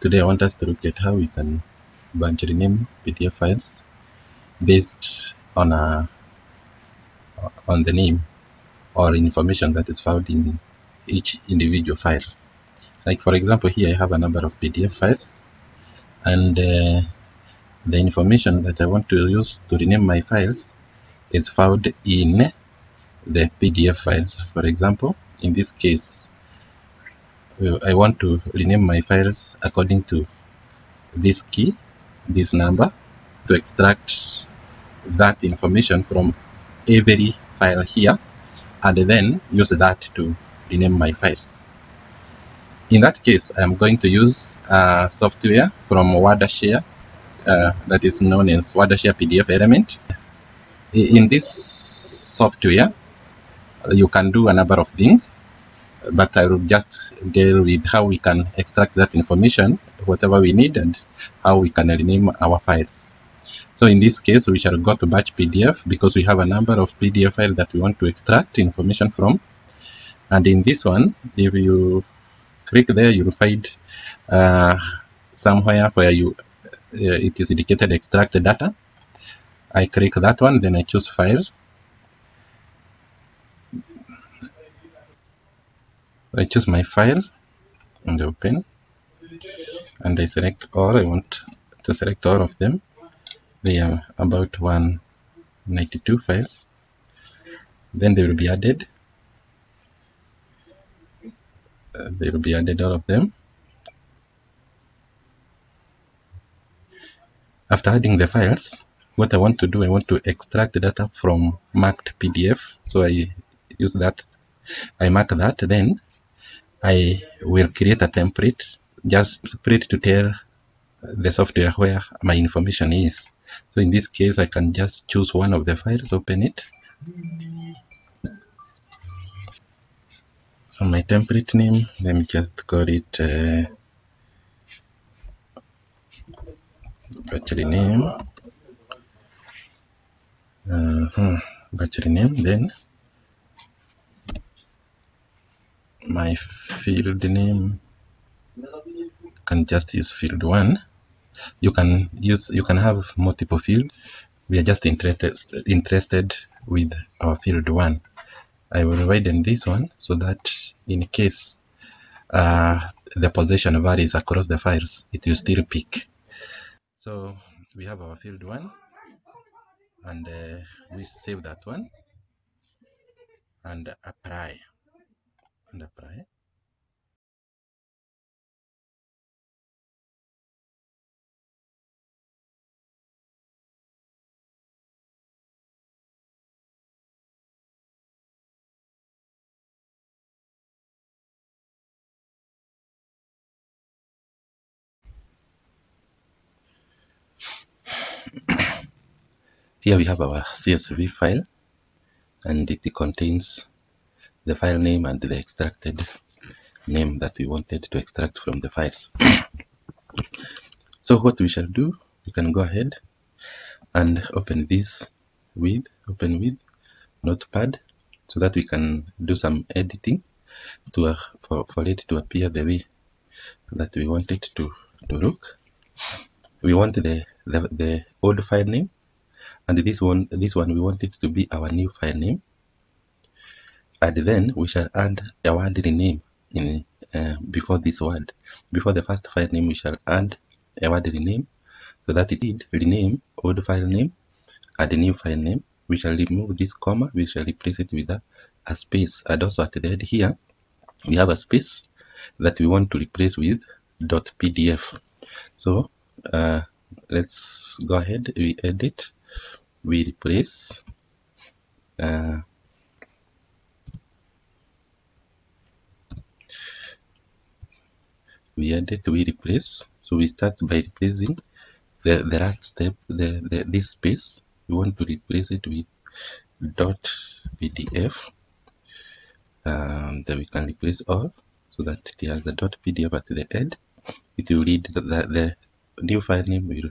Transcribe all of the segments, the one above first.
Today I want us to look at how we can bunch rename PDF files based on a on the name or information that is found in each individual file. Like for example, here I have a number of PDF files and uh, the information that I want to use to rename my files is found in the PDF files. For example, in this case, I want to rename my files according to this key, this number, to extract that information from every file here and then use that to rename my files. In that case, I'm going to use software from Wondershare uh, that is known as Wondershare PDF element. In this software, you can do a number of things, but I will just deal with how we can extract that information, whatever we need, and how we can rename our files. So in this case, we shall go to batch PDF because we have a number of PDF files that we want to extract information from. And in this one, if you click there, you'll find uh, somewhere where you uh, it is indicated extract data. I click that one, then I choose file. I choose my file and open and I select all. I want to select all of them. They are about 192 files. Then they will be added. Uh, they will be added all of them. After adding the files what I want to do I want to extract the data from marked PDF so I use that I mark that. Then I will create a template just template to tell the software where my information is so in this case, I can just choose one of the files, open it. So my template name, let me just call it uh, battery name. Uh -huh. Battery name, then my field name. Can just use field one. You can use you can have multiple fields. We are just interested interested with our field one. I will widen this one so that in case uh, the position varies across the files it will still pick. So we have our field one and uh, we save that one. And apply and apply Here we have our CSV file and it contains the file name and the extracted name that we wanted to extract from the files. so what we shall do, we can go ahead and open this with, open with notepad so that we can do some editing to uh, for, for it to appear the way that we want it to, to look. We want the, the, the old file name and this one this one we want it to be our new file name and then we shall add a word rename in uh, before this word. Before the first file name we shall add a word rename so that it did rename old file name add a new file name. We shall remove this comma. We shall replace it with a, a space. And also at the end here we have a space that we want to replace with dot pdf so uh, let's go ahead we edit we replace uh, we edit we replace so we start by replacing the the last step the, the this space. We want to replace it with dot pdf and um, we can replace all so that it has a dot pdf at the end. It will read the, the, the new file name will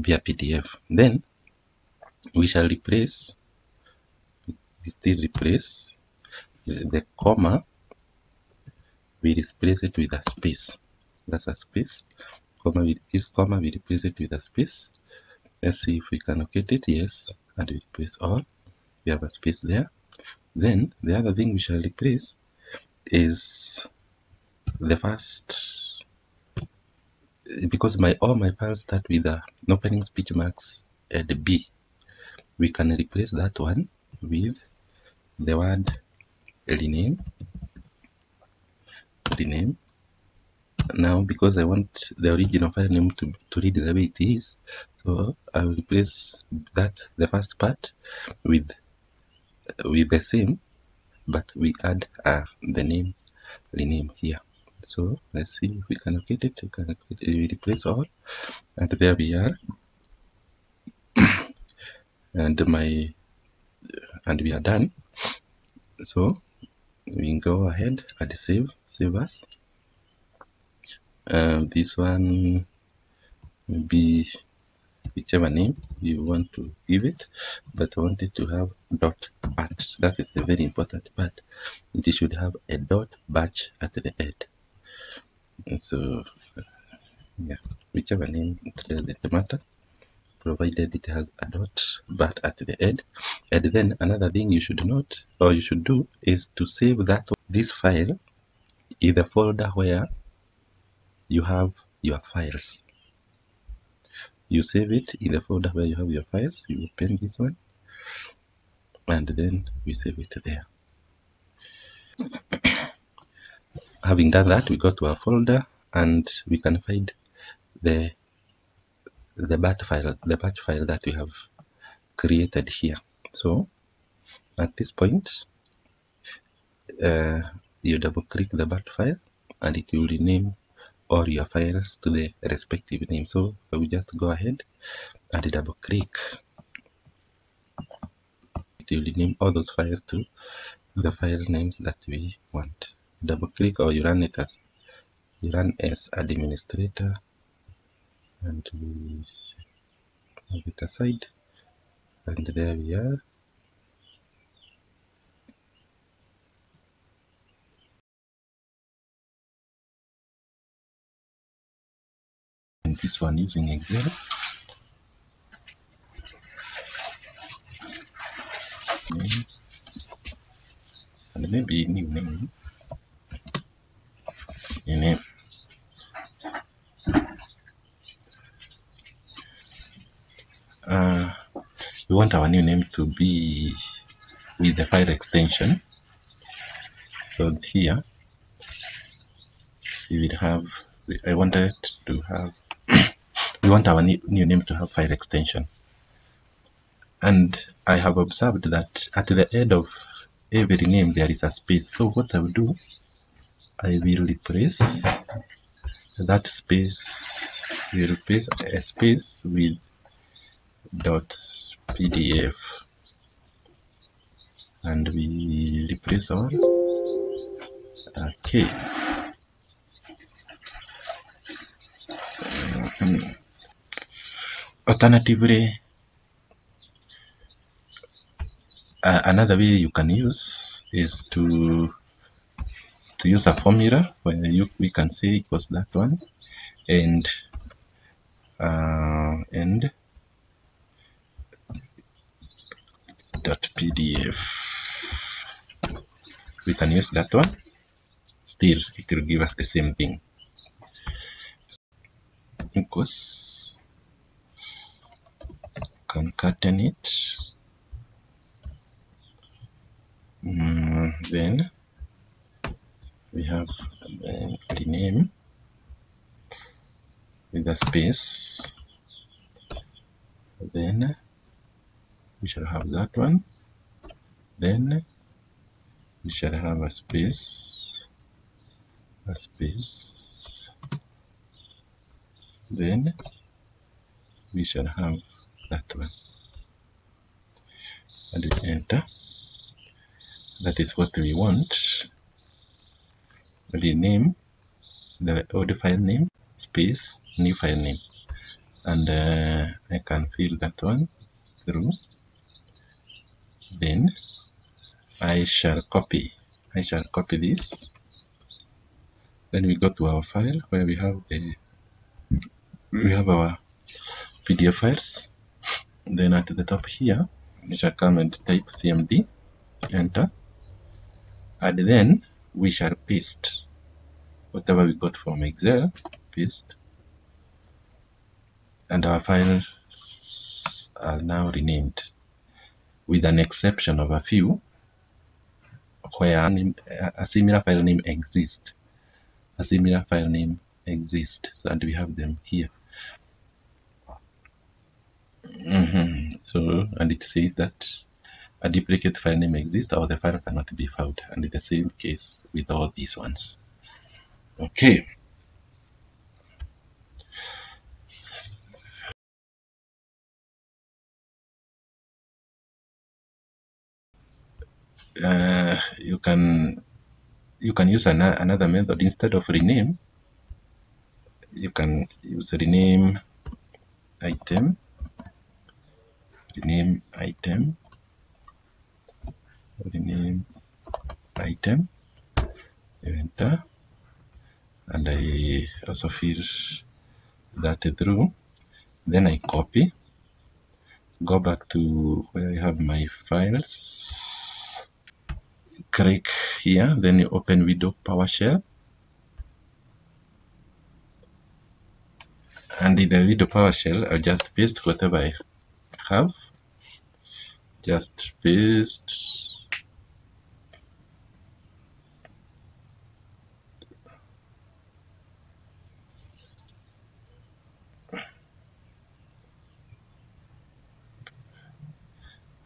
be a pdf then we shall replace we still replace the, the comma we replace it with a space. That's a space comma with is comma we replace it with a space. Let's see if we can locate it yes and we replace all. We have a space there. Then the other thing we shall replace is the first because my all my files start with a opening speech marks and b. We can replace that one with the word rename rename now because I want the original file name to, to read the way it is. So I will replace that the first part with with the same but we add uh, the name rename here. So let's see if we can locate it. We can locate it, replace all. And there we are. And my and we are done. So we can go ahead. And save save us uh, this one maybe whichever name you want to give it but I want it to have dot batch that is the very important part. It should have a dot batch at the end. And so yeah whichever name doesn't matter provided it has a dot but at the end. And then another thing you should note or you should do is to save that this file in the folder where you have your files. You save it in the folder where you have your files. You open this one and then we save it there. Having done that we go to our folder and we can find the the bat file the batch file that we have created here. So at this point uh, you double click the bat file and it will rename all your files to the respective name so I will just go ahead and double click. It will rename all those files to the file names that we want. Double click or you run it as you run as administrator and we move it aside. And there we are. And this one using excel. And maybe new name. New name uh, we want our new name to be with the file extension. So here we will have I wanted to have we want our new name to have file extension. And I have observed that at the end of every name there is a space. So what I will do I will replace that space we replace a space with dot pdf and we replace all okay Mhm. alternatively uh, another way you can use is to to use a formula where you we can say equals that one and uh, and pdf we can use that one. Still it will give us the same thing. Equals concatenate Mm, then we have uh, rename with a space. Then we shall have that one. Then we shall have a space a space. Then we shall have that one. And we enter. That is what we want. Rename the old file name space new file name. And uh, I can fill that one through then I shall copy I shall copy this. Then we go to our file where we have a we have our PDF files. Then at the top here we shall come and type cmd enter. And then we shall paste whatever we got from excel paste. And our files are now renamed with an exception of a few where a similar file name exists. A similar file name exists and we have them here. Mm -hmm. so and it says that a duplicate file name exists or the file cannot be found and in the same case with all these ones. Okay uh, you can you can use an, another method. Instead of rename you can use rename item rename item rename item enter and I also fill that through. Then I copy go back to where I have my files click here then you open window PowerShell and in the window PowerShell I'll just paste whatever I have. Just paste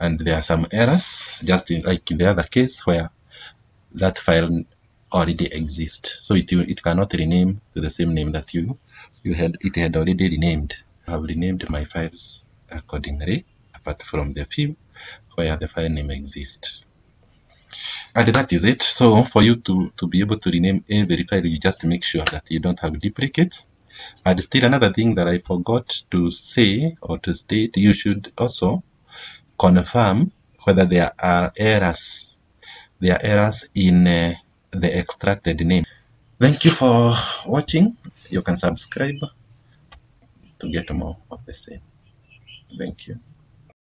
and there are some errors just in, like in the other case where that file already exists so it it cannot rename to the same name that you you had it had already renamed. I have renamed my files accordingly apart from the few where the file name exists and that is it. So for you to to be able to rename every file you just make sure that you don't have duplicates. And still another thing that I forgot to say or to state you should also confirm whether there are errors. There are errors in uh, the extracted name. Thank you for watching. You can subscribe to get more of the same. Thank you